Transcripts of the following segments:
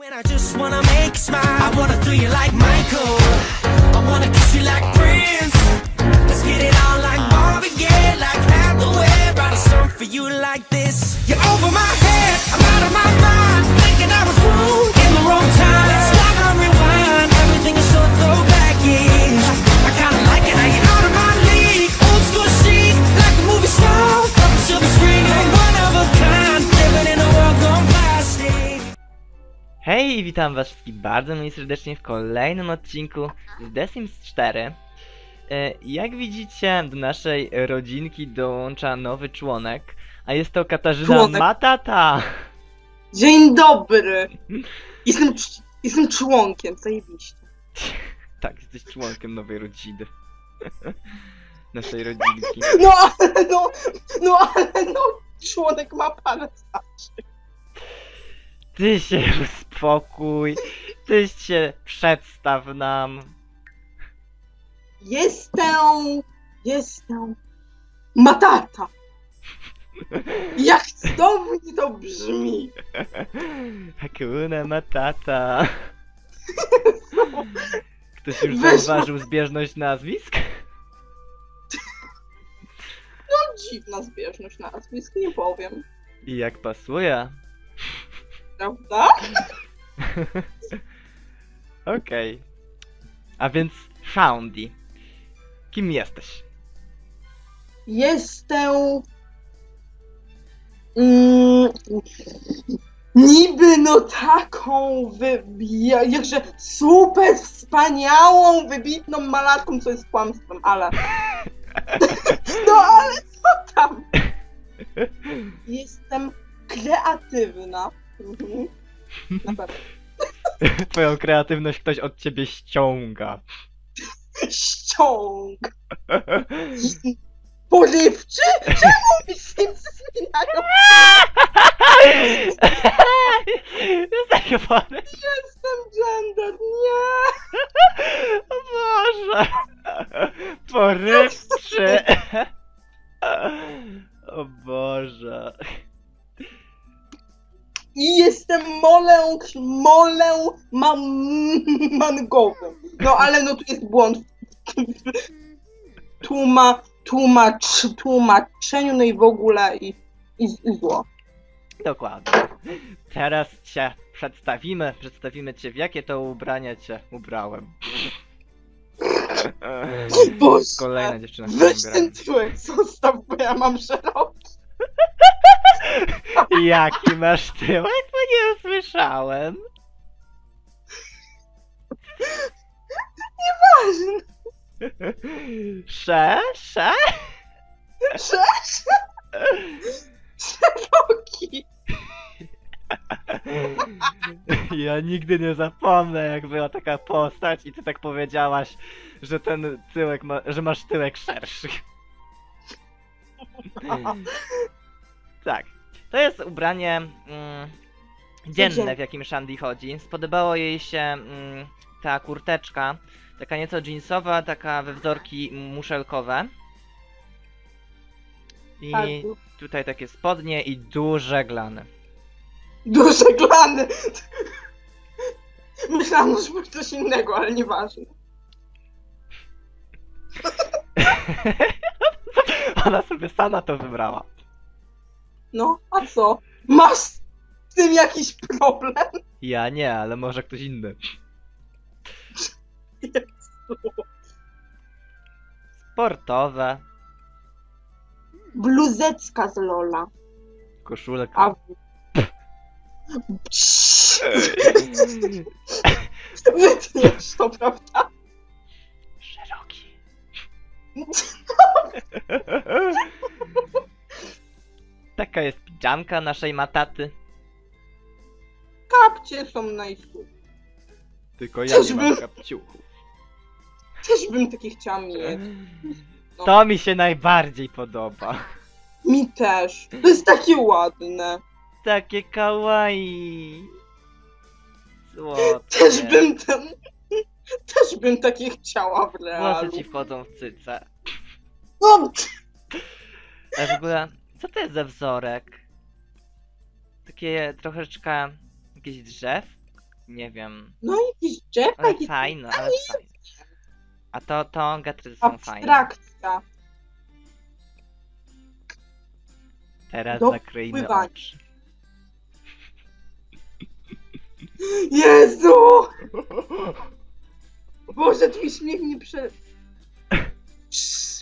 When I just wanna make you smile, I wanna do you like Michael. I wanna kiss you like Prince. Let's get it on like Marvin Gaye, like Hathaway. Write a song for you like this. You're over my head, I'm out of my mind. Hej, witam was wszystkich bardzo mniej serdecznie w kolejnym odcinku z The Sims 4. E, Jak widzicie, do naszej rodzinki dołącza nowy członek, a jest to Katarzyna Członek. Matata. Dzień dobry! Jestem, cz- jestem członkiem, zajebiście. Tak, jesteś członkiem nowej rodziny. Naszej rodzinki. No ale no, no ale no, członek ma parę znaczy. Ty się uspokój, ty się przedstaw nam. Jestem, jestem Matata. Jak cudownie to brzmi. Hakuna Matata. Ktoś już zauważył zbieżność nazwisk? No dziwna zbieżność nazwisk, nie powiem. I jak pasuje. Prawda? Okej. A więc Foundy. Kim jesteś? Jestem... Mm, niby no taką wybija, jakże super wspaniałą, wybitną malarką, co jest kłamstwem, ale... No ale co tam? Jestem kreatywna. Mhm. Na pewno. Twoją kreatywność ktoś od ciebie ściąga. Ściąg. Porywczy? Czemu mi Simsy zmieniają? Jesteś chory. Jestem gender, nie! O Boże. Porywczy. O Boże. I jestem molę, molę mam, mangowym. No ale no tu jest błąd. Tłuma, tłumacz, tłumaczeniu, no i w ogóle i, i, i zło. Dokładnie. Teraz cię przedstawimy. Przedstawimy cię w jakie to ubrania cię ubrałem. Boże! Kolejna dziewczyna Weź ten tyłek, zostaw, bo ja mam szeroki. Jaki masz tyłek? Bo nie usłyszałem. Ważne. Sze? Sze? Cześć! Szeroki. Ja nigdy nie zapomnę, jak była taka postać i ty tak powiedziałaś, że ten tyłek ma, że masz tyłek szerszy. Tak. To jest ubranie mm, dzienne, w jakim Shandy chodzi. Spodobało jej się mm, ta kurteczka, taka nieco jeansowa, taka we wzorki muszelkowe. I Tak, tutaj takie spodnie i duże glany. duże glany. Myślałam, że było coś innego, ale nieważne. Ona sobie sama to wybrała. No, a co? Masz z tym jakiś problem? Ja nie, ale może ktoś inny. Sportowe, Bluzecka z Lola. koszulka. A wytniesz to, prawda? Szeroki. Taka jest piżamka naszej mataty. Kapcie są najsłów. Tylko ja nie Czyżby? mam kapciuchów. Też bym takie chciała mieć. No. To mi się najbardziej podoba. Mi też. To jest takie ładne. Takie kawaii. Słodkie. Też bym ten... Też bym takie chciała w Włosy realu. ci wchodzą w cyce. No, A w ogóle, co to jest za wzorek? Takie troszeczkę jakiś drzew? Nie wiem. No jakieś drzewa, Ale jakieś fajne, ale fajne. A to, to getry są fajne. abstrakcja. Teraz Do zakryjmy oczy. Jezu! Boże, twój śmiech mnie prze...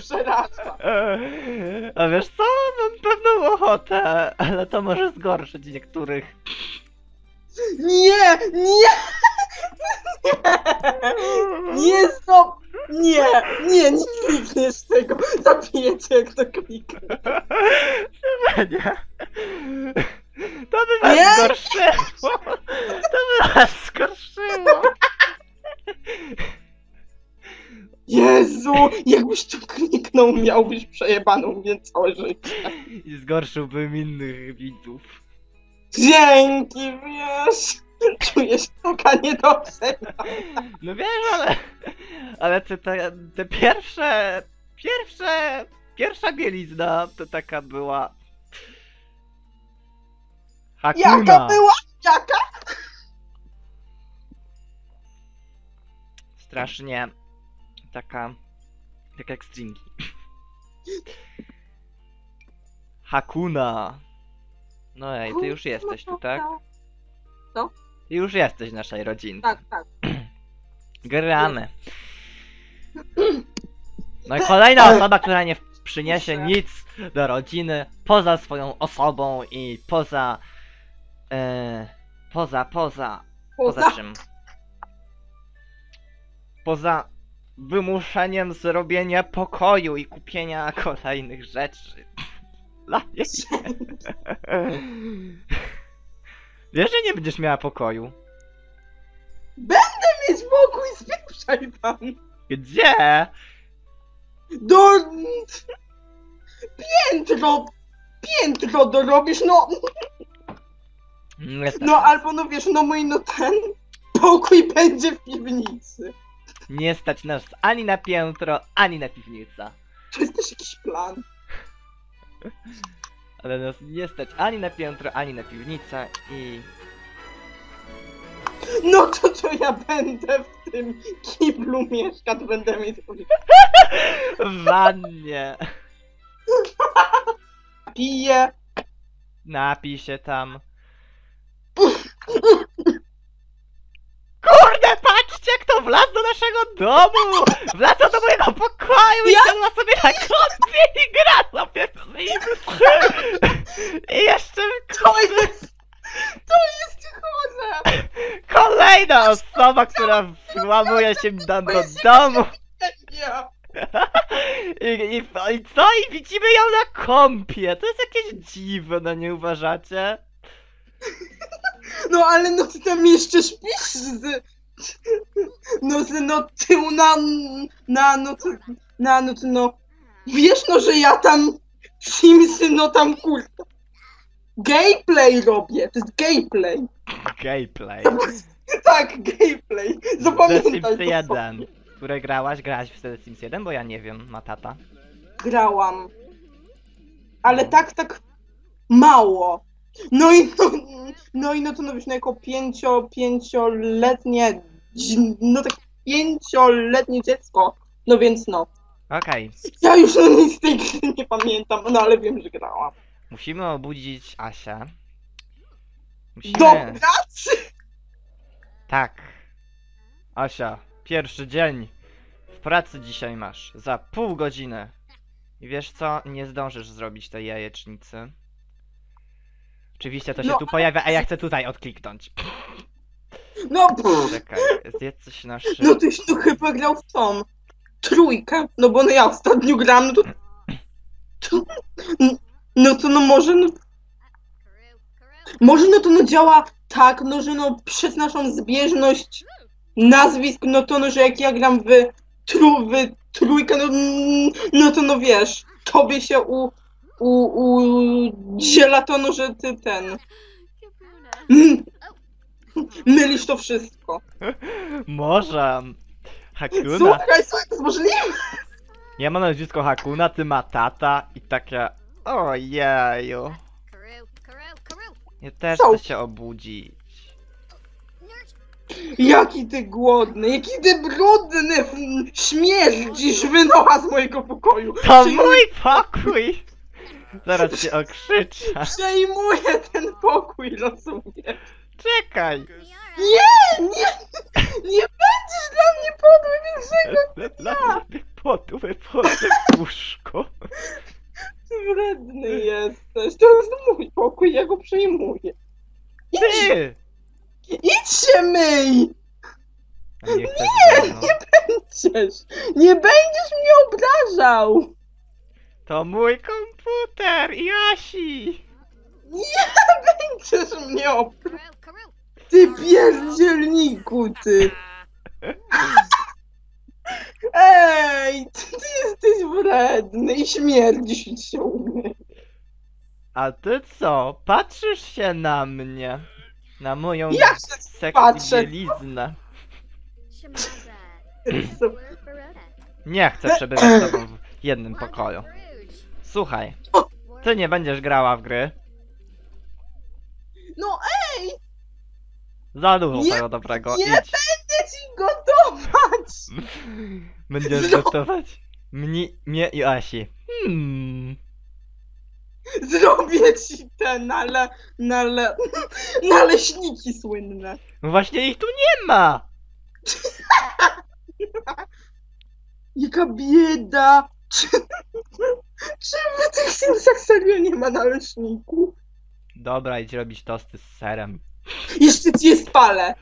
Przeraża. A wiesz co? Mam pewną ochotę, ale to może zgorszyć niektórych. Nie! Nie! Nie stop! Nie! Nie, nie klikniesz tego! Zabiję cię, jak to kliknę. Nie. To by was Nie? zgorszyło. Miałbyś przejebaną mnie całe życie. I zgorszyłbym innych widzów. Dzięki, wiesz! Czuję się taka niedobrze. No wiesz, ale... Ale te, te, te pierwsze... Pierwsze... Pierwsza bielizna to taka była... Hakuna. Jaka była? Jaka? Strasznie... Taka... Tak jak stringi. Hakuna. No ej, ty już jesteś tu, tak? Ty już jesteś w naszej rodzince. Tak, tak. Gramy. No i kolejna osoba, która nie przyniesie nic do rodziny poza swoją osobą i poza. E, poza, poza. Poza Poza. czym? Poza wymuszeniem zrobienia pokoju i kupienia kolejnych rzeczy. Dla. Wiesz, że nie będziesz miała pokoju. mieć pokój, spieprzaj pan. Gdzie? Do... Piętro! Piętro dorobisz, no... Stać No albo no wiesz, no mój no ten... Pokój będzie w piwnicy. Nie stać nas ani na piętro, ani na piwnica. To jest też jakiś plan. Ale nas nie stać ani na piętro, ani na piwnicę i... No to to ja będę w tym kiblu mieszkać, będę mieć w wannie. piję. Napij się tam. Kurde, patrzcie, kto wlazł do naszego domu! Wlazł do mojego pokoju i siadła sobie na kąpie i gra sobie z nim. I jeszcze To jest... To jest chore! kolejna osoba, która włamuje się do, do domu. I, i, I co? I widzimy ją na kąpie. To jest jakieś dziwne, nie uważacie? No ale no ty tam jeszcze śpisz z... No no tył na... na no na no to no... Wiesz no, że ja tam... Simsy no tam kurde... Gameplay robię, to jest gameplay. Gameplay. Tak, gameplay. The Zapamiętaj Sims to 1. Które grałaś? Grałaś w The Sims 1? Bo ja nie wiem, ma tata. grałam. Ale tak, tak mało. No i no, no i no to no wiesz, no jako pięcio, pięcioletnie, no tak pięcioletnie dziecko. No więc no. Okej. Ja już nic z tej gry nie pamiętam, no ale wiem, że grałam. Musimy obudzić Asię. Musimy... Do pracy! Tak. Asia, pierwszy dzień. W pracy dzisiaj masz. Za pół godziny. I wiesz co? Nie zdążysz zrobić tej jajecznicy. Oczywiście to się No, tu pojawia, a ja chcę tutaj odkliknąć. No, pff, Czekaj, zjedz coś na szybko. no tyś tu chyba grał w tą trójkę. No bo no ja ostatnio gram, no to... to no to no może no Może no to no działa tak, no że no przez naszą zbieżność nazwisk, no to no, że jak ja gram w, tru, w trójkę, no, no to no wiesz, tobie się u, u, u dziela to no, że ty ten, mm, mylisz to wszystko. Może. Hakuna. Słuchaj, co jest możliwe? Ja mam nazwisko Hakuna, ty ma tata i takie... Ojeju. Ja też chcę się obudzić. Jaki ty głodny, jaki ty brudny, mm, śmierdzisz, wynocha z mojego pokoju. To Przejmuj- mój pokój! Zaraz cię okrzyczę. Przejmuję ten pokój, rozumiesz? Czekaj! Nie, nie, nie będziesz dla mnie podły większego Dla mnie podły potem łóżko. wredny jesteś. To jest mój pokój, ja go przejmuję. Idź, Ty! idź się myj! Nie ze mną. Będziesz, nie będziesz mnie obrażał! To mój komputer, Jasi! Nie będziesz mnie obrażał! Ty pierdzielniku, ty! Ej, ty, ty jesteś wredny i śmierdzisz się umie. A ty co? Patrzysz się na mnie? Na moją Ja się patrzę. bieliznę. Nie chcę przebywać z tobą w jednym pokoju. Słuchaj, ty nie będziesz grała w gry. No Za dużo Nie- tego dobrego. nie Idź. będę ci gotować! Będziesz gotować mnie, mnie i Asi. Hmm. Zrobię ci te nale, nale, naleśniki słynne. No właśnie ich tu nie ma! Jaka bieda! Czy w tych Simsach serio nie ma naleśników? Dobra, idź robić tosty z serem. Jeszcze ci je spalę.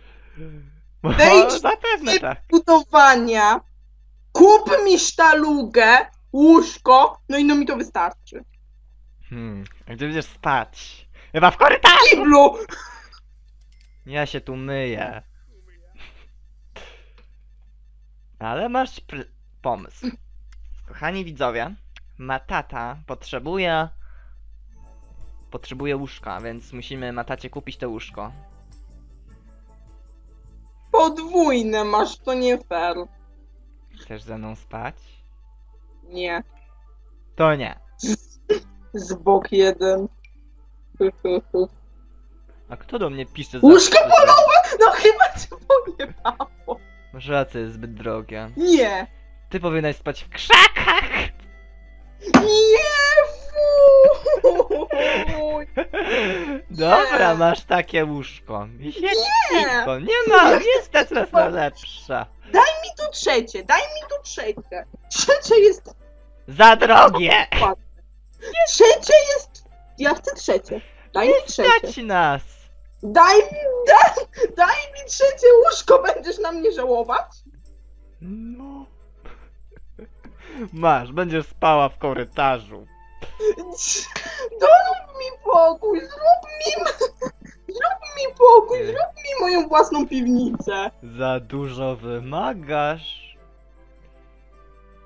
O, Wejdź zapewne ty- tak. Budowania. Kup mi sztalugę, łóżko, no i no mi to wystarczy. Hmm. A gdzie będziesz spać? Chyba w korytarzu! Kiblu! Ja się tu myję. Ale masz pomysł. Kochani widzowie, Matata potrzebuje... Potrzebuje łóżka, więc musimy Matacie kupić to łóżko. Podwójne masz, to nie fair. Chcesz ze mną spać? Nie. To nie. Z bok jeden. A kto do mnie pisze za... Łóżko polowe! No chyba cię pojebało. Masz rację, jest zbyt drogie. Nie. Ty powinnaś spać w krzakach! Nie. Dobra, masz takie łóżko. Nie. nie ma, jest ta coraz lepsza. Daj mi tu trzecie, daj mi tu trzecie. Trzecie jest Za drogie! Trzecie jest. Ja chcę trzecie. Daj mi trzecie. Stać nas! Daj mi, daj, daj mi trzecie łóżko, będziesz na mnie żałować? No. Masz, będziesz spała w korytarzu. Zrób mi pokój, zrób mi, zrób mi pokój, zrób mi moją własną piwnicę. Za dużo wymagasz.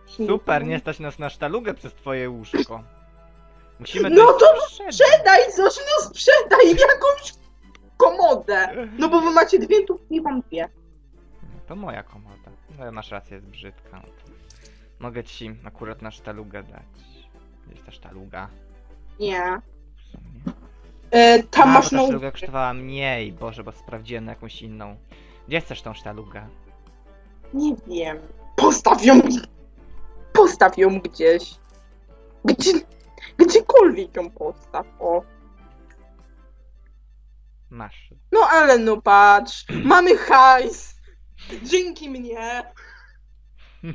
Super, nie stać nas na sztalugę przez twoje łóżko. Musimy No to. Sprzedaj coś, no sprzedaj jakąś komodę. No bo wy macie dwie, tu nie mam dwie. To moja komoda. No masz rację, jest brzydka. No Mogę ci akurat na sztalugę dać. Gdzie jest ta sztaluga? Nie. E, tam A, masz bo ta na sztaluga kosztowała mniej, Boże, bo sprawdziłem na jakąś inną. Gdzie chcesz tą sztalugę? Nie wiem. Postaw ją. Postaw ją gdzieś. Gdzie, gdziekolwiek ją postaw. O. Masz. No ale no patrz. Mamy hajs. Dzięki mnie.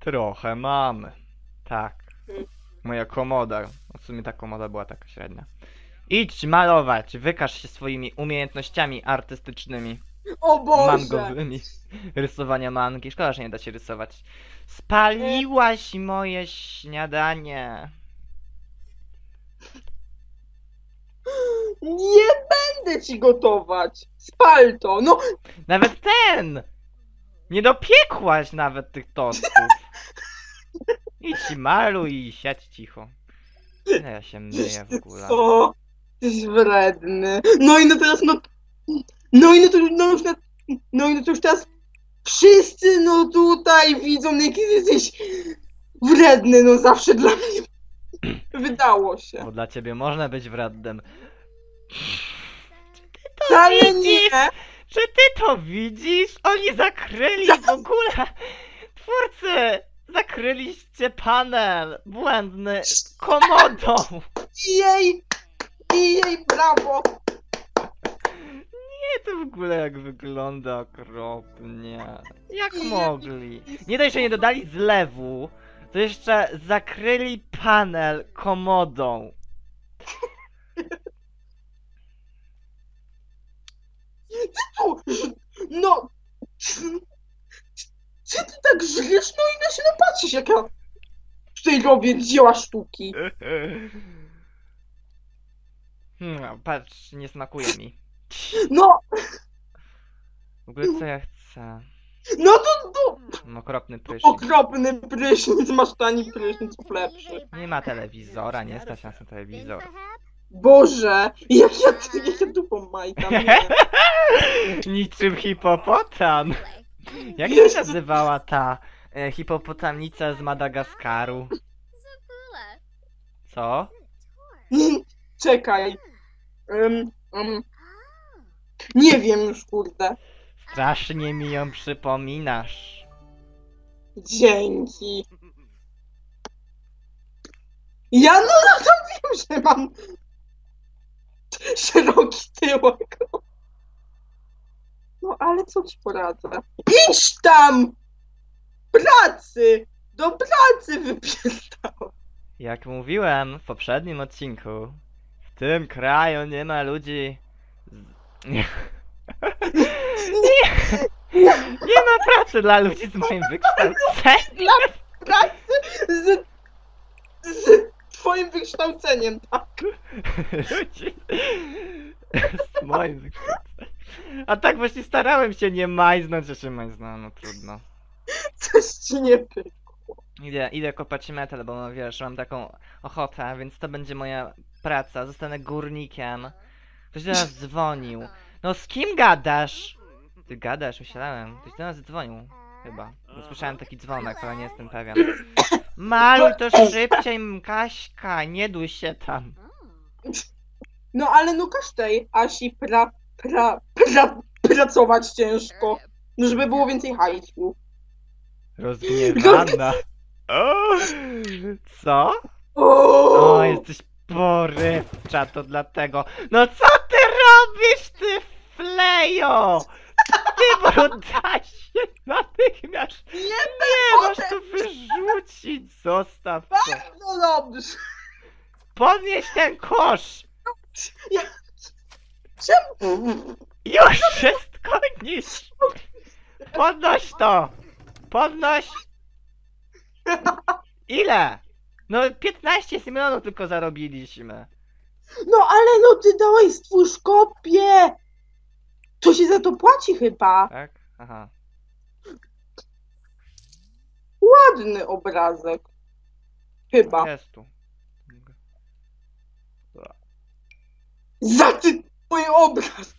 Trochę mamy. Tak. Moja komoda. W sumie ta komoda była taka średnia. Idź malować, wykaż się swoimi umiejętnościami artystycznymi, O Boże. mangowymi. Rysowania mangi. Szkoda, że nie da się rysować. Spaliłaś moje śniadanie. Nie będę ci gotować. Spal to. No Nawet ten! Nie dopiekłaś nawet tych tostów. Idź maluj i siedź cicho. No ja się myję w ogóle. co? Jesteś wredny. No i no teraz no. No i no to no już na, No i no to już teraz wszyscy no tutaj widzą jaki jesteś wredny, no zawsze dla mnie. Wydało się. Bo dla ciebie można być wrednym. Wcale widzisz? nie. Czy ty to widzisz? Oni zakryli w ogóle! Twórcy! Zakryliście panel błędny komodą! Jej! Jej, brawo! Nie to w ogóle jak wygląda okropnie. Jak mogli? Nie dość, że nie dodali zlewu, to jeszcze zakryli panel komodą. No... Czy ty tak żrysz? No i na się napatrzysz, jak ja tutaj robię dzieła sztuki. Hmm, patrz, nie smakuje mi. No, W ogóle co ja chcę? no to, to Mam okropny prysznic. okropny prysznic, masz tani prysznic lepszy. Nie ma telewizora, nie stać nas na telewizor. Boże, jak ja, jak ja dupą majtam, nie? Niczym hipopotam. Jak się nazywała ta e, hipopotamnica z Madagaskaru? Co? czekaj. Um, um, nie wiem już, kurde. Strasznie mi ją przypominasz. Dzięki. Ja no, no to wiem, że mam szeroki tyłek. No ale co ci poradzę? Idź tam! Pracy! Do pracy wypierdał. Jak mówiłem w poprzednim odcinku, w tym kraju nie ma ludzi. Z... Nie. Nie, nie ma pracy dla ludzi z moim wykształceniem. Dla pracy z, z twoim wykształceniem, tak? Ludzi z moim wykształceniem. A tak właśnie starałem się nie majznąć, że się majznąłem, no trudno. Coś ci nie pykło. Idę, idę kopać metal, bo no, wiesz, mam taką ochotę, więc to będzie moja praca. Zostanę górnikiem. Ktoś do nas dzwonił. No z kim gadasz? Ty gadasz, myślałem. Ktoś do nas dzwonił. Chyba. Bo słyszałem taki dzwonek, ale nie jestem pewien. Maluj to szybciej, Kaśka, nie duj się tam. No ale no każ tej Asi pra, pra, pra, pracować ciężko. No żeby było więcej hajsu. Rozgniewana. O, Co? O, jesteś porywcza, to dlatego. No co ty robisz, ty flejo? Ty brudasie, natychmiast. Nie, Nie, masz to wyrzucić, zostaw to. no dobrze. Podnieś ten kosz. Czemu? Już wszystko niż. Podnoś to. Podnoś. Ile? No 15 milionów tylko zarobiliśmy. No ale no ty dałeś stwórz kopię. To się za to płaci chyba. Tak? Aha. Ładny obrazek. Chyba. Jest tu. Za ty mój obraz.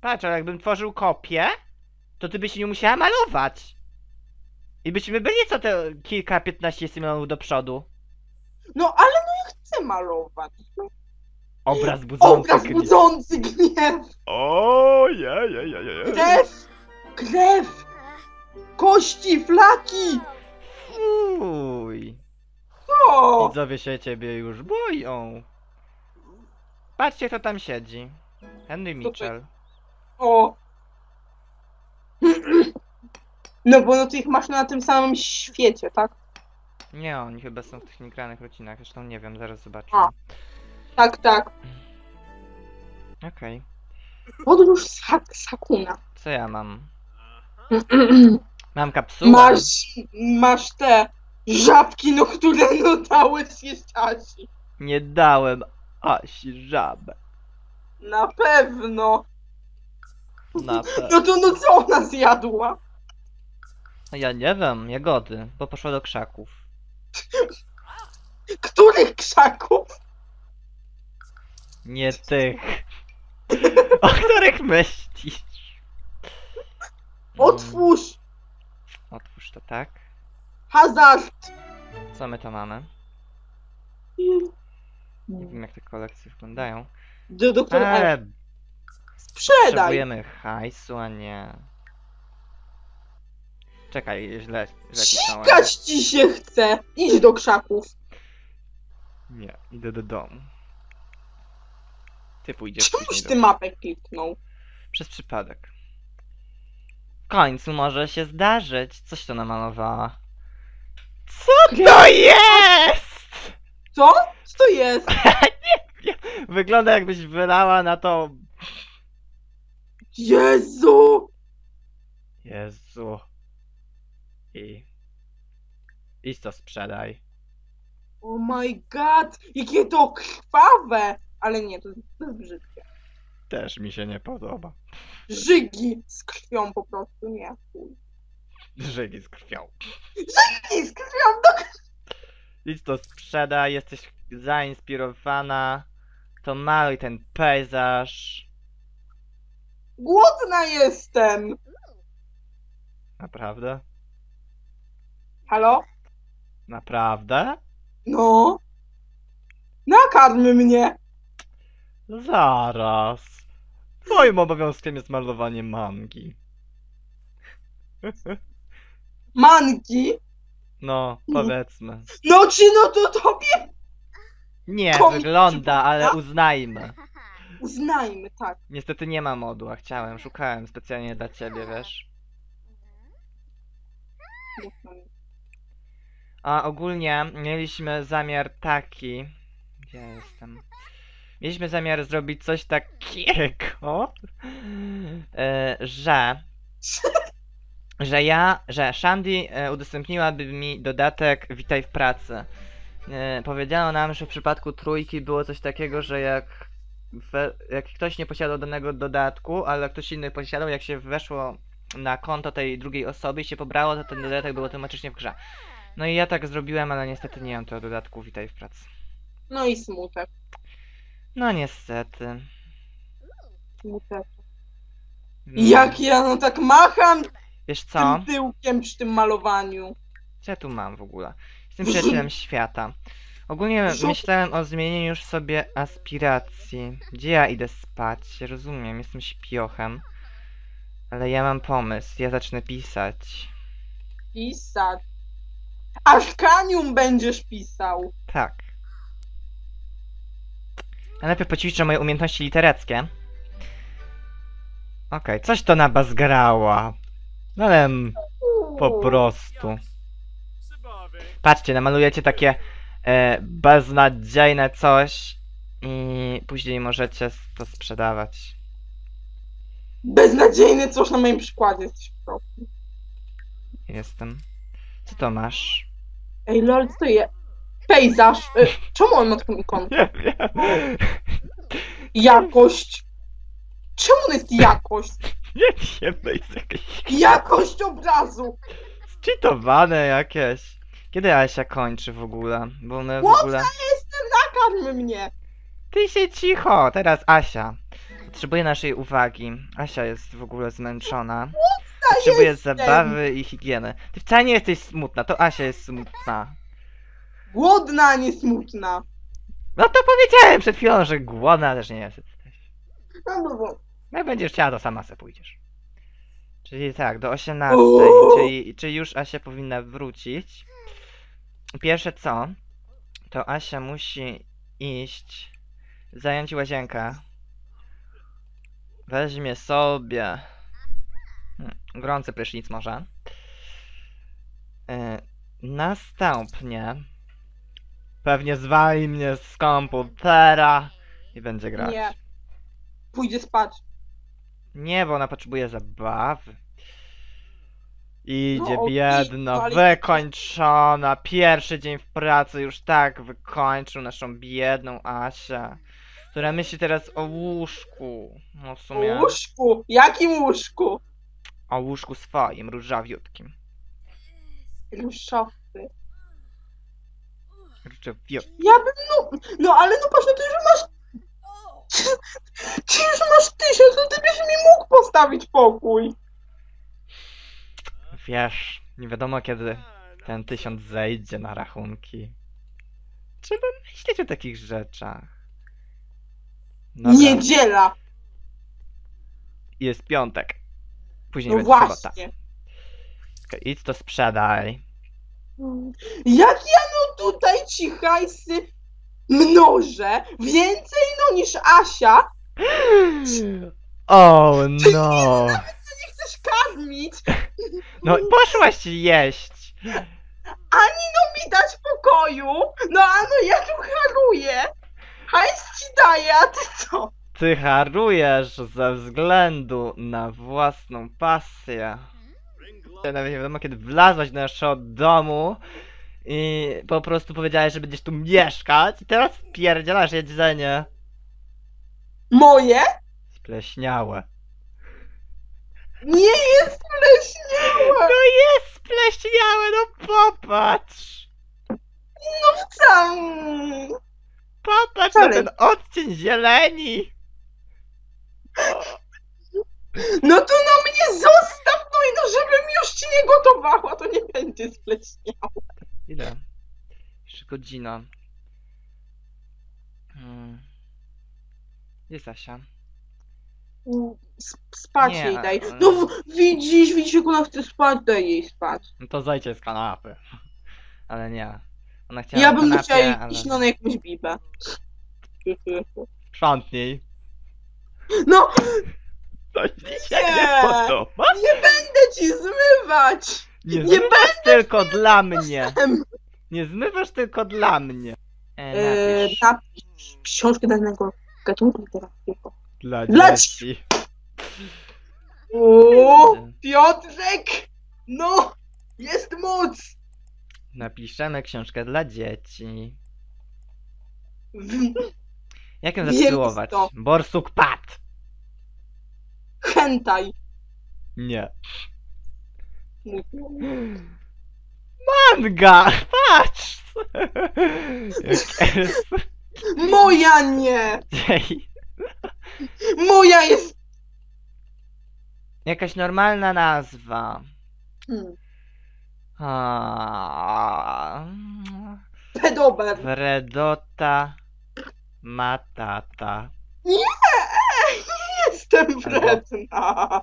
Patrz, ale jakbym tworzył kopię, to ty byś nie musiała malować. I byśmy byli co te kilka, 15 milionów do przodu. No ale no ja chcę malować. No, Obraz budzący obraz gniew. budzący gniew. O, je, je, je, je. Krew! Krew! Kości, flaki! Fuj. O! Widzowie się ciebie już boją. Patrzcie, kto tam siedzi. Henry? Mitchell. O! No bo no ty ich masz na tym samym świecie, tak? Nie, oni chyba są w tych niegranych rodzinach, zresztą nie wiem, zaraz zobaczę. A. Tak, tak. Okej. Podróż Sak Sakuna. Co ja mam? Mam kapsułę. Masz, masz te żabki, no które no dałeś zjeść Asi. Nie dałem Asi żabę. Na pewno. Na pewno. No to no co ona zjadła? Ja nie wiem, jagody, bo poszła do krzaków. Których krzaków? Nie tych. O których myślisz? Mm, Otwórz! Otwórz to tak. Hazard! Co my to mamy? Nie wiem jak te kolekcje wyglądają. Do doktora Eee, Sprzedaj! Potrzebujemy hajsu, a nie... Czekaj, źle, źle pisałem. Sikać ci się chce! Idź do krzaków. Nie, idę do domu. Ty pójdziesz Czemuś później ty mapę kliknął? Przez przypadek. W końcu może się zdarzyć. Coś to namalowała. Co to jest? Co? Co to jest? Wygląda jakbyś wylała na to... Jezu! Jezu. I... Idź to sprzedaj. Oh my god! Jakie to krwawe! Ale nie, to, to jest brzydkie. Też mi się nie podoba. Żygi z krwią po prostu, nie. chuj. Żygi z krwią. Żygi z krwią do Idź to sprzedaj, jesteś zainspirowana. To maluj ten pejzaż. Głodna jestem! Naprawdę? Halo? Naprawdę? No? Nakarm mnie! Zaraz. Twoim obowiązkiem jest malowanie mangi. Manki? No, No. powiedzmy. No czy no to tobie Nie, wygląda, ale uznajmy. uznajmy, tak. Niestety nie ma modu, a chciałem, szukałem specjalnie dla ciebie, wiesz. A ogólnie mieliśmy zamiar taki. Gdzie ja jestem? Mieliśmy zamiar zrobić coś takiego, e, że. Że ja, że Shandy e, udostępniłaby mi dodatek Witaj w pracy. E, powiedziano nam, że w przypadku trójki było coś takiego, że jak, we, jak ktoś nie posiadał danego dodatku, ale ktoś inny posiadał, jak się weszło na konto tej drugiej osoby i się pobrało, to ten dodatek był automatycznie w grze. No i ja tak zrobiłem, ale niestety nie mam tego dodatku Witaj w pracy. No i smutek. No niestety. Smutek. No. Jak ja no tak macham Wiesz co? tym tyłkiem przy tym malowaniu. Co ja tu mam w ogóle? Jestem przyjacielem świata. Ogólnie myślałem o zmienieniu już sobie aspiracji. Gdzie ja idę spać? Rozumiem, jestem śpiochem. Ale ja mam pomysł, ja zacznę pisać. Pisać. Aż kanium będziesz pisał. Tak. A najpierw poćwiczę moje umiejętności literackie. Okej, coś to nabazgrała. No ale po prostu. Patrzcie, namalujecie takie e, beznadziejne coś i później możecie to sprzedawać. Beznadziejny coś na moim przykładzie jesteś. Jestem. Co to masz? Ej lol, co to jest? Pejzaż. Y, czemu on ma taką ikonkę? Nie wiem. Jakość. Czemu on jest jakość? Nie wiem, to jest jakieś Jakość obrazu. Cheatowane jakieś. Kiedy Asia kończy w ogóle? Bo my w ogóle... jestem, nakarm mnie. Ty się cicho! Teraz Asia. Potrzebuje naszej uwagi. Asia jest w ogóle zmęczona. Potrzebuje jestem. zabawy i higieny. Ty wcale nie jesteś smutna, to Asia jest smutna. Głodna, a nie smutna. No to powiedziałem przed chwilą, że głodna też nie jesteś. No, no, no. Jak będziesz chciała, to sama se pójdziesz. Czyli tak, do 18, Uuu. czyli, czyli już Asia powinna wrócić. Pierwsze co, to Asia musi iść, zająć łazienkę. Weźmie sobie hmm, gorący prysznic może. Yy, następnie pewnie zwali mnie z komputera i będzie grać. Nie. Pójdzie spać. Nie, bo ona potrzebuje zabawy. Idzie No, biedno, ale- wykończona. Pierwszy dzień w pracy już tak wykończył naszą biedną Asię, która myśli teraz o łóżku. No w sumie Łóżku. Jakim łóżku? o łóżku swoim, różowiutkim. Ruszowcy. Różowiutkim. Ja bym, no, no ale no patrz, no ty już masz, ty już masz tysiąc, no ty byś mi mógł postawić pokój. Wiesz, nie wiadomo kiedy ten tysiąc zejdzie na rachunki. Trzeba myśleć o takich rzeczach. Dobra. Niedziela. jest piątek. Później No będzie sobota. właśnie. Idź to sprzedaj. Jak ja no tutaj ci hajsy mnożę więcej no niż Asia, Oh no! Chcesz karmić, No poszłaś jeść! ani no mi dać pokoju, no a no ja tu haruję, hajs ci daję, a ty co? Ty harujesz ze względu na własną pasję. Ja nawet nie wiadomo kiedy wlazłaś do naszego domu i po prostu powiedziałeś, że będziesz tu mieszkać i teraz pierdzielasz jedzenie. Moje? Spleśniałe. Nie jest leśniałe, No jest spleśniałe, no popatrz! tam. Popatrz na ten odcień zieleni! No to no mnie zostaw, no i no żebym już ci nie gotowała, to nie będzie spleśniałe. Ile? Jeszcze godzina. Hmm. Jest Asia? Sp- Spać Nie, jej daj. ale- No widzisz, widzisz jak ona chce spać, daj jej spać. No to zajdzie z kanapy. Ale nie. Ona chciała Ja bym kanapie, musiała ale... iść no, na jakąś bibę. Sprzątnij. No, Coś ci się Nie. nie podoba? nie będę ci zmywać! Nie Nie zmywasz tylko dla mnie. Nie zmywasz tylko dla mnie. E, E, napisz. napisz książkę danego gatunku literackiego. Dla dla dzieci. O, Piotrek! No, jest moc! Napiszemy książkę dla dzieci. Jak ją zatytułować? Borsuk Pat. Hentai. Nie. Manga! Patrz! Jak. Moja nie! Ej, Moja jest... Jakaś normalna nazwa. Hmm. A... Matata. Nie, nie jestem wredna.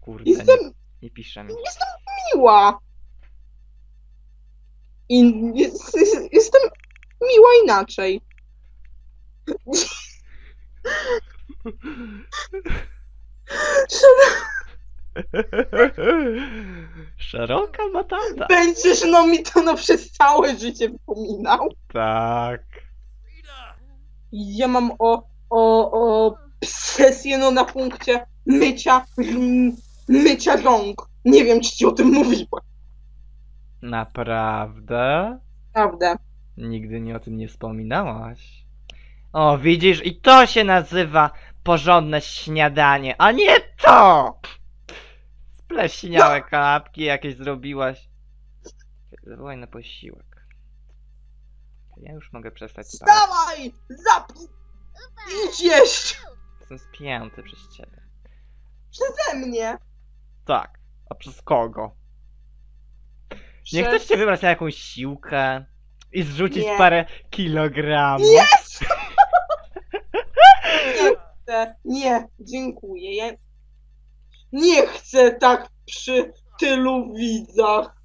Kurde, nie, Jestem nie pisze mi. miła. I jest, jest, jestem miła inaczej. Szeroka matata. Będziesz no mi to no przez całe życie wypominał. Tak. Ja mam o, o, o obsesję no na punkcie mycia, mycia rąk. Nie wiem, czy ci o tym mówiłem. Naprawdę? Prawda. Nigdy nie o tym nie wspominałaś. O, widzisz, i to się nazywa porządne śniadanie, a nie to! Spleśniałe kanapki jakieś zrobiłaś. Zawołaj na posiłek. Ja już mogę przestać spać. Wstawaj! Idź jeść! Jestem spięty przez ciebie. Przeze mnie! Tak. A przez kogo? Nie Przez- chcesz się wybrać na jakąś siłkę i zrzucić Nie. parę kilogramów? Nie! Nie chcę, nie, dziękuję. Ja nie chcę tak przy tylu widzach.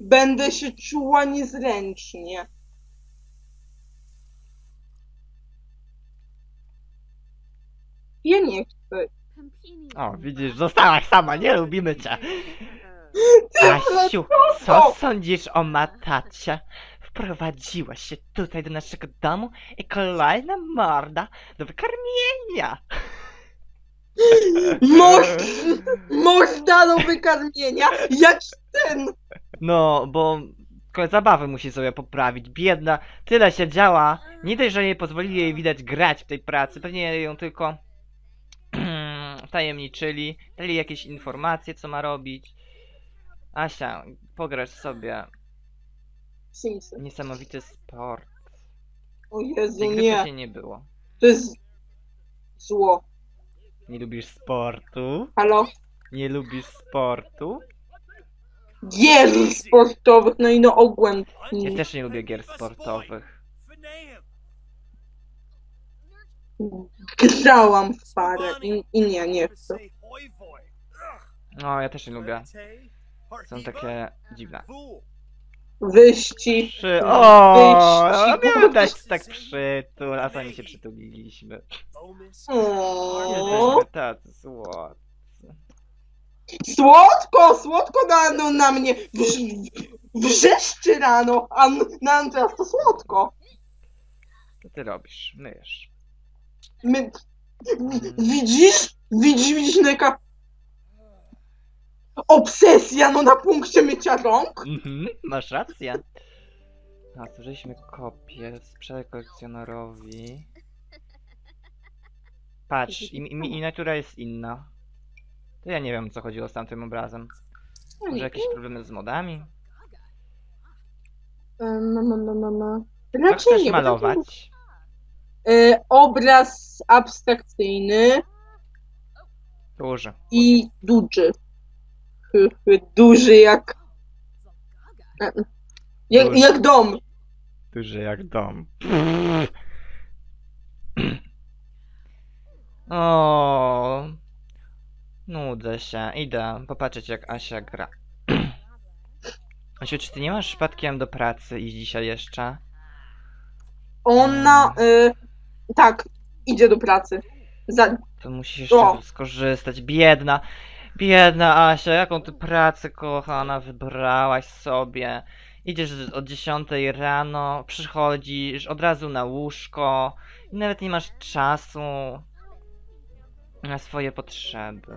Będę się czuła niezręcznie. Ja nie chcę. O, widzisz, zostałaś sama, nie lubimy cię. Asiu, co sądzisz o Matacie? Wprowadziłaś się tutaj do naszego domu i kolejna morda do wykarmienia. Moż, można do wykarmienia, jak ten. No, bo zabawy musi sobie poprawić. Biedna, tyle siedziała. Nie dość, że nie pozwolili jej widać grać w tej pracy, pewnie ją tylko tajemniczyli, dali jakieś informacje, co ma robić. Asia, pograsz sobie. Simsy. Niesamowity sport. O Jezu, nie. wcześniej nie było. To jest zło. Nie lubisz sportu? Halo? Nie lubisz sportu? Gier sportowych, no i no ogółem. Ja też nie lubię gier sportowych. grałam w parę i, i nie, nie chcę. No, ja też nie lubię. Są takie dziwne. Wyścig. Przy... O, Wyścig. miałem dać tak przytul, a sami się przytuliliśmy. O, tacy słodcy. Słodko, słodko na, no, na mnie wrz, wrzeszczy rano, a na teraz to słodko. Co ty robisz? Myjesz. My, widzisz? Widzisz, widzisz, jaka obsesja, no na punkcie mycia rąk? Mhm, masz rację. A, stworzyliśmy kopię, sprzedaj kolekcjonerowi. Patrz, i, i, miniatura jest inna. To ja nie wiem, o co chodziło z tamtym obrazem. Może jakieś problemy z modami? No, no, no, no, no. Co Raczej chcesz nie, bo malować? e, obraz abstrakcyjny Duży. i duży. Duży jak... Jak, jak dom. Duży jak dom. O, nudzę się. Idę popatrzeć jak Asia gra. Asiu, czy ty nie masz przypadkiem do pracy iść dzisiaj jeszcze? Ona... E, tak, idzie do pracy. Za, To musisz jeszcze O. skorzystać. Biedna, biedna Asia, jaką ty pracę kochana wybrałaś sobie. Idziesz z- o 10 rano, przychodzisz od razu na łóżko i nawet nie masz czasu na swoje potrzeby.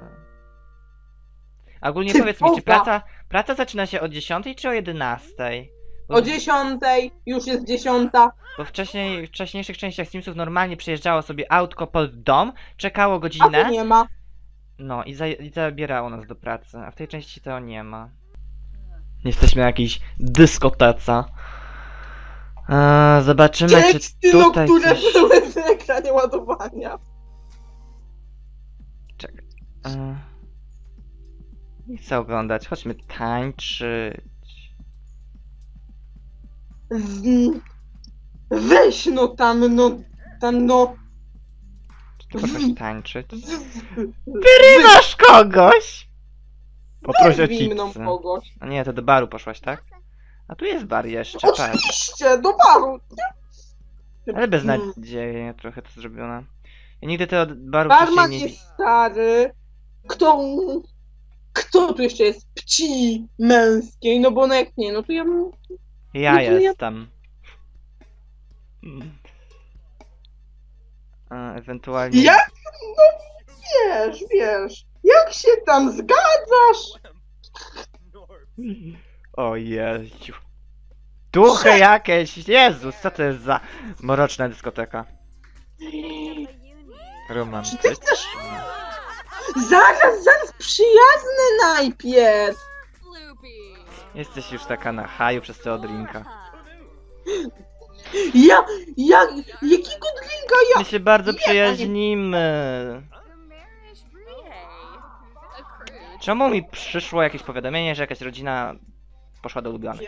A ogólnie Ty powiedz mi, czy praca, praca zaczyna się o 10 czy o 11? Bo, o dziesiątej, już jest dziesiąta. bo wcześniej, w wcześniejszych częściach Simsów normalnie przyjeżdżało sobie autko pod dom, czekało A godzinę. tu nie ma. No i, za, i zabierało nas do pracy, a w tej części to nie ma. Jesteśmy na jakiejś dyskotece. Eee, zobaczymy, czy Teksty, no, tutaj które coś... były w ekranie ładowania. Czekaj. Eee, nie chcę oglądać, chodźmy tańczyć. Z- Weź no tam, no, tam no. Poszłaś tańczyć? Ty Masz kogoś! Poproś o mną chipsy. kogoś. A nie, to do baru poszłaś, tak? A tu jest bar jeszcze, patrz. Oczywiście, do baru. Ale beznadziejnie trochę to zrobione. Ja nigdy tego baru Barman wcześniej nie... jest stary. Kto... Kto tu jeszcze jest pci męskiej? No bo no jak nie, no to ja bym... Ja No ja- jestem. Ewentualnie. Jak? No wiesz, wiesz. Jak się tam zgadzasz? O Jezu. Duchy jakieś! Jezus, co to jest za mroczna dyskoteka? Romantyczna. Zaraz, zaraz, przyjazny najpierw. Jesteś już taka na haju przez tego drinka. Ja, ja, jakiego drinka ja... My się bardzo przyjaźnimy. Czemu mi przyszło jakieś powiadomienie, że jakaś rodzina poszła do ulubionych?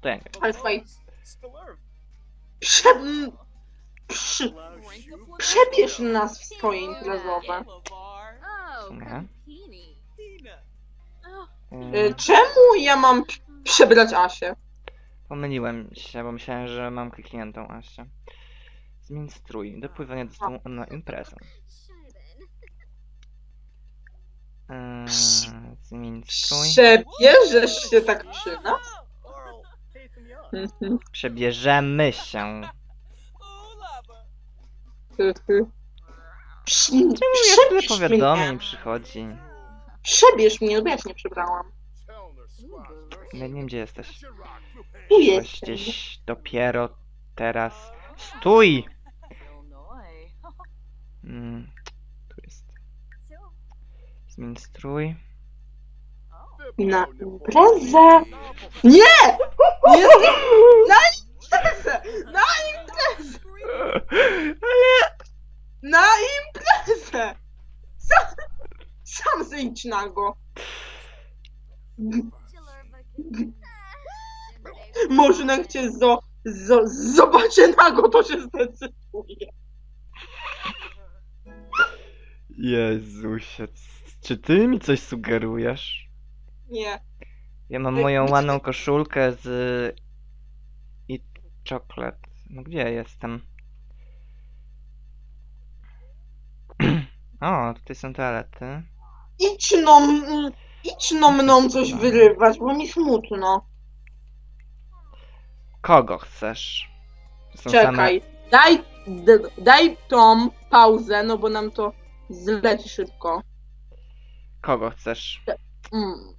To ja nie wiem. Ale słuchaj, prze... Przy... Przebierz nas w swoje imprezowe. Nie. Y, Mm, Czemu ja mam przebrać Asię? Pomyliłem się, bo myślałem, że mam klikniętą Asię. Zmień strój. Dopływanie do stołu na imprezę. Eee, zmień strój. Przebierzesz się tak przy nas? Mhm, Przebierzemy się. Czemu jest tyle Przebierz powiadomień mnie. przychodzi? Przebierz mnie, bo ja się nie przebrałam. Nie, nie wiem gdzie jesteś. Tu jestem. gdzieś dopiero teraz. Stój! Mm, tu jest. Zmień strój. Na imprezę! Nie! Nie na imprezę! Na imprezę! Ale... Na imprezę! Sam, sam zejdź na Może jak cię zo, zo, zobaczę nago, to się zdecyduje. Jezusie, c- czy ty mi coś sugerujesz? Nie. Ja mam moją ładną koszulkę z... i czoklet. No gdzie ja jestem? O, tutaj są toalety. Idź no, mm, idź no mną coś wyrywać, bo mi smutno. Kogo chcesz? Są Czekaj, daj, d, daj tą pauzę, no bo nam to zleci szybko. Kogo chcesz? Mm,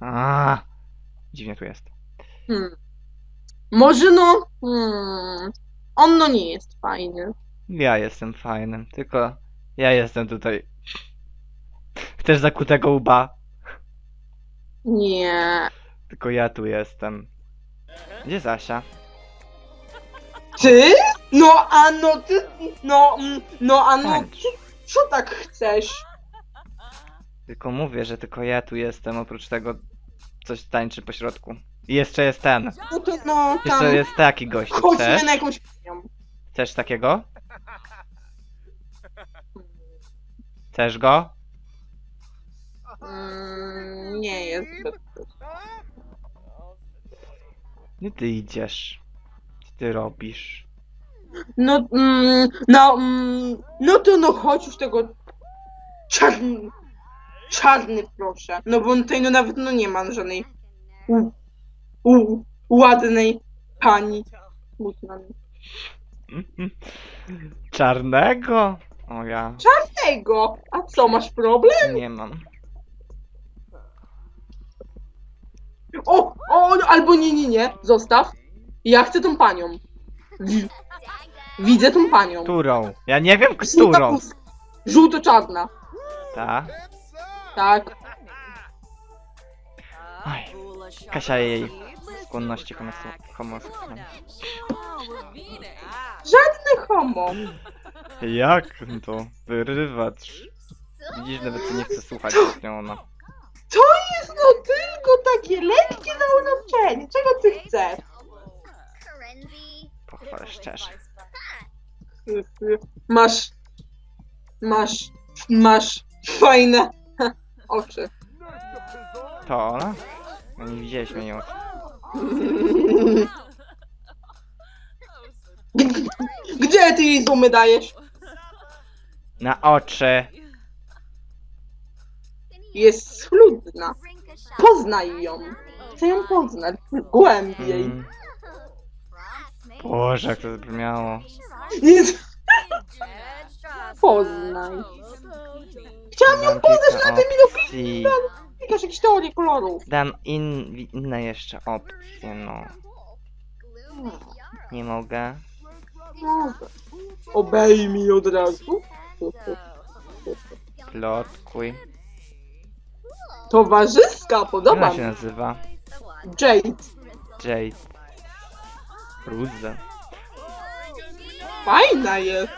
A, dziwnie tu jest. hmm. Może no, hmm. on no nie jest fajny. Ja jestem fajnym, tylko ja jestem tutaj. Chcesz zakutego łba? Nie. Tylko ja tu jestem. Gdzie Zasia? Ty? No a no ty, no, mm, no a no Tańcz. co tak chcesz? Tylko mówię, że tylko ja tu jestem, oprócz tego coś tańczy po środku. I jeszcze jest ten. No to no tam, Jeszcze jest taki gość. chodźmy Chcesz? na jakąś panią. Chcesz takiego? Chcesz go? Mm, nie jest zbyt Gdzie ty idziesz? Co ty robisz? No, mm, no, mm, no to no chodź już tego czarny, czarny proszę. No bo tutaj no nawet no nie ma żadnej u, u, ładnej pani. Smutnej. Czarnego? O ja Tego, a co, masz problem? nie mam. O, o, no, albo nie, nie, nie, zostaw. Ja chcę tą panią. Wi- Widzę tą panią. Którą? Ja nie wiem, Żółta którą. Żółto-czarna, Ta? tak. Oj, Kasia jej skłonności homoseksu- homoseksualne. Żadny homo. Jak to wyrywać? Widzisz, nawet nie chcę słuchać nią ona. To jest no tylko takie lekkie zauroczenie. Czego ty chcesz? Pochwalę szczerze. Masz. Masz. Masz fajne oczy. To ona? No nie widzieliśmy jej oczu. Gdzie ty jej zoomy dajesz? Na oczy! Jest schludna. Poznaj ją. Chcę ją poznać głębiej. Mm. Boże, jak to zabrzmiało. Nie, poznaj. Chciałam ją poznać na tym opcji. Jakaś jakieś teorie kolorów. Dam in, inne jeszcze opcje, no. Nie mogę. Może. Obejmij od razu. Plotkuj. Towarzyska, Jak podoba ona mi się nazywa? Jade. Jade. Rudze. Fajna jest.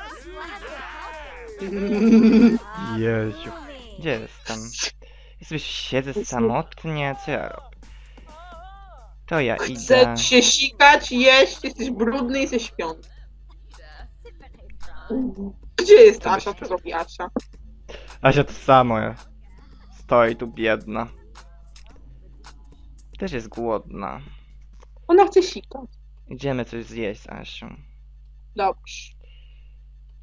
Jeziu. Gdzie jestem? Ja sobie siedzę samotnie, co ja robię? To ja idę. Chcę się sikać, jeść, jesteś brudny i jesteś śpiący. Gdzie jest To byś Asia? Co robi Asia? Asia to samo jest. Stoi tu biedna. Też jest głodna. Ona chce sikać. Idziemy coś zjeść z Asią. Dobrze.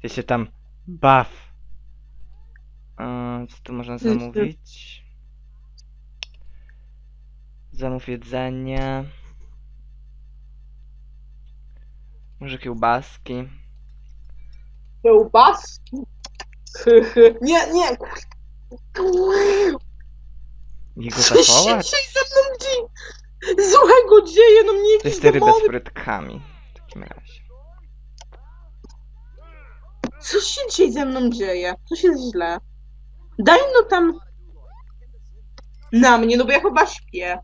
Ty się tam baw. Co tu można zamówić? Zamów jedzenie. Może kiełbaski. Kiełbaski. Nie, nie. Jego Co się dzisiaj ze mną dzieje? Złego dzieje, no mnie To jakieś jest ryby z demony. frytkami. W takim razie. Co się dzisiaj ze mną dzieje? Coś jest źle. Daj no tam na mnie, no bo ja chyba śpię.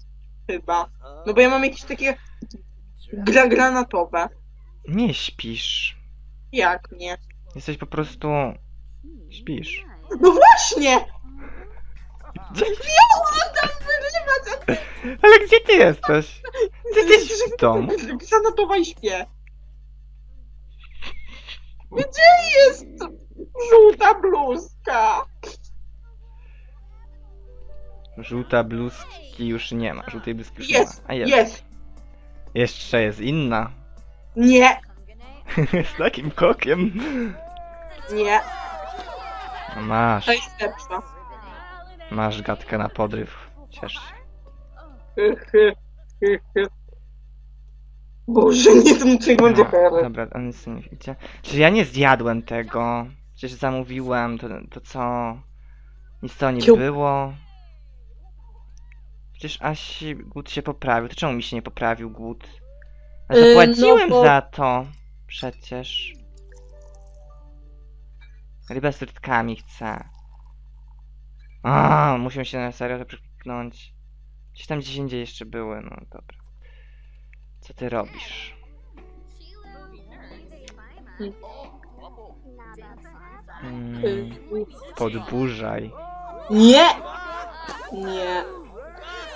Chyba. No bo ja mam jakieś takie gra granatowe. Nie śpisz. Jak nie? Jesteś po prostu... Śpisz. No właśnie! Tam wyrywać, Ale gdzie ty jesteś? Ty jesteś w domu. a i śpię. Gdzie jest? Żółta bluzka. Żółta bluzki już nie ma. Żółtej bluzki już Jest, nie ma. A jest. jest. Jeszcze jest inna. Nie, Z takim kokiem. nie. No masz, To jest lepsza. Masz gadkę na podryw. Ciesz się. Boże, nie tym czego będzie teraz. dobra, on nic nie widzicie. Czy ja nie zjadłem tego? Przecież zamówiłem, to, to co? Nic to nie było. Przecież aż głód się poprawił. To czemu mi się nie poprawił głód? A Yy, no Zapłaciłem bo- za to. Przecież. Rybę z frytkami chcę. A, muszę się na serio to przekliknąć. Gdzieś tam gdzieś indziej jeszcze były, no dobra. Co ty robisz? Mm, Y, podburzaj. Nie! Nie.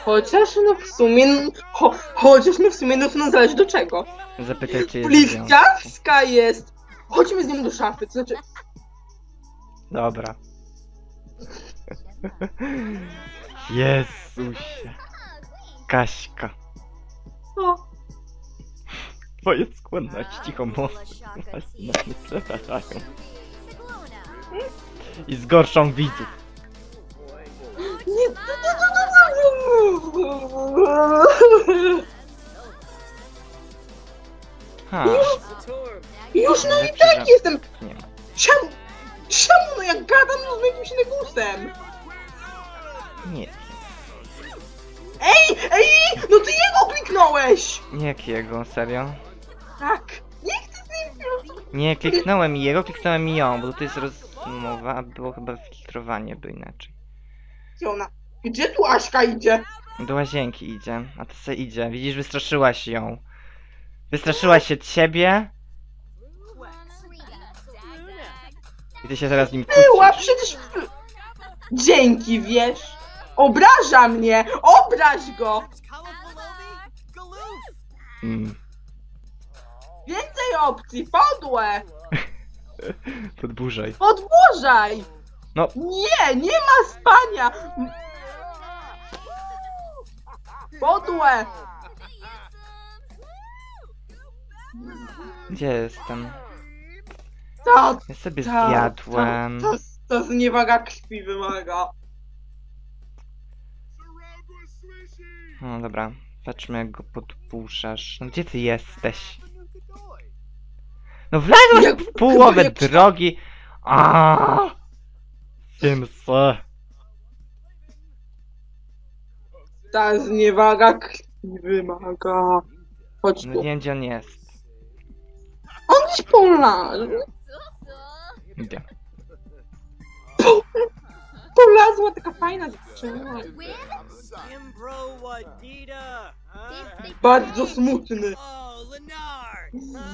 Chociaż no w sumie, cho, chociaż no w sumie no to no zależy do czego. Zapytaj, związek. Bliźniarska jest! Chodźmy z nią do szafy, to znaczy... Dobra. Jezusie. Kaśka. O, Twoje skłonności homosy właśnie na mnie przerażają. I zgorszą widzów. nie, Ha, Już no i tak jestem... nie ma. Czemu? Czemu no jak gadam no z jakimś negusem? Nie. Ej, ej, no ty jego kliknąłeś! Jakiego, serio? Tak. Nie chcę z nim już... Nie, kliknąłem ją, kliknąłem ją, bo to jest rozmowa, a było chyba filtrowanie, by inaczej. Gdzie ona? Gdzie tu Aśka idzie? Do łazienki idzie, a to se idzie. Widzisz, wystraszyłaś ją. Wystraszyłaś się ciebie i ty się teraz z nim Była kłócisz. przecież... Dzięki, wiesz? Obraża mnie! Obraź go! Mm, Więcej opcji, podłe! podburzaj. Podburzaj! No. Nie, nie ma spania! Podłe! Gdzie jestem? To, Ja sobie to, zjadłem. to, to, to zniewaga krwi wymaga. No dobra, patrzmy jak go podpuszczasz. No gdzie ty jesteś? No wlazłeś Jak- w połowę jak- drogi! Aaaa! Simsy. Ta zniewaga krwi wymaga. Chodź No tu. nie wiem gdzie on jest. On gdzieś polazł. Idę. Polazła taka fajna dziewczyna. Bardzo smutny.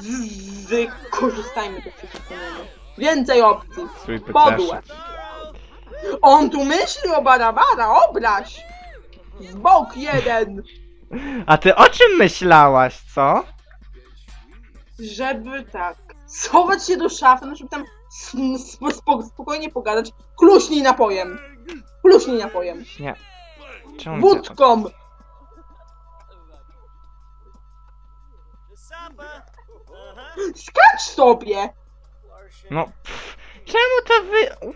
Z- Wykorzystajmy to przekonanie. Więcej opcji. Podłe. On tu myśli o barabara, obraź! Z bok jeden, A ty o czym myślałaś, co? żeby tak, schować się do szafy, no żeby tam spokojnie pogadać. Kluśnij napojem. Kluśnij napojem. Nie. Czemu. Wódką. Skacz sobie. No, pff, czemu to wy...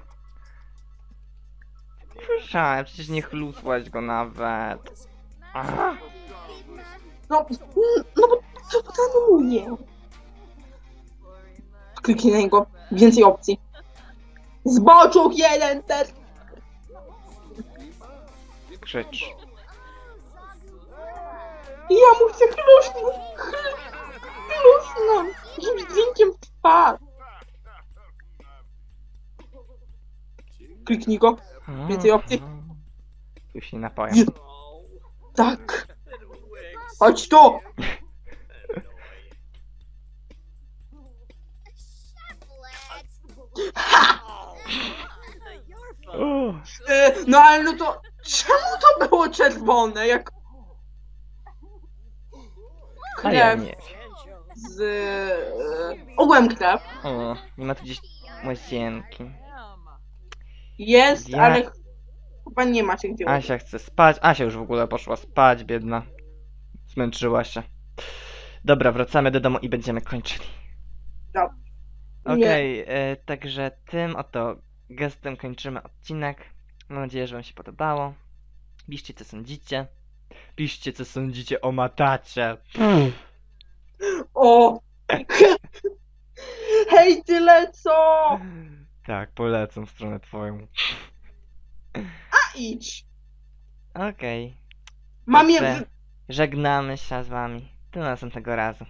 Kurczę, przecież nie chlusłaś go nawet. Aha. No, no bo co to tam mówię? Kliknij na niego. Więcej opcji. Zboczuch jeden też. Krzycz. Ja mu chcę chlusnąć. Chlusnąć. Jakimś dźwiękiem w twarz. Kliknij go. Więcej opcji? Już się napojem. Je- Tak. Chodź tu. O, E, no ale no to czemu to było czerwone? Jak A ja krew nie z... E, ogółem krew. O, nie ma tu gdzieś łazienki. Jest, Ja- ale chyba nie macie gdzie użyć. Asia chce spać. Asia już w ogóle poszła spać, biedna. Zmęczyła się. Dobra, wracamy do domu i będziemy kończyli. Dobrze. Okej, e, także tym oto gestem kończymy odcinek. Mam nadzieję, że wam się podobało. Piszcie co sądzicie. Piszcie co sądzicie o matacie. O! Hej, tyle co! Tak, polecam w stronę twoją. A idź! Okej. Mam je Dobrze. w... Żegnamy się z wami. Do następnego razu.